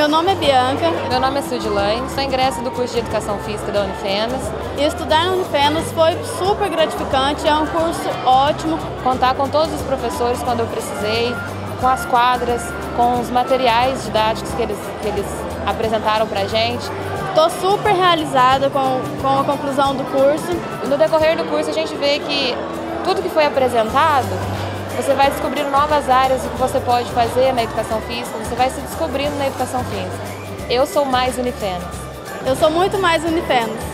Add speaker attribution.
Speaker 1: Meu nome é Bianca.
Speaker 2: Meu nome é Sudilane, sou ingresso do curso de Educação Física da Unifenas.
Speaker 1: E estudar na Unifenas foi super gratificante, é um curso ótimo.
Speaker 2: Contar com todos os professores quando eu precisei, com as quadras, com os materiais didáticos que eles, que eles apresentaram pra gente.
Speaker 1: Estou super realizada com, com a conclusão do curso.
Speaker 2: No decorrer do curso a gente vê que tudo que foi apresentado você vai descobrindo novas áreas que você pode fazer na educação física, você vai se descobrindo na educação física. Eu sou mais Unifenas.
Speaker 1: Eu sou muito mais Unifenas.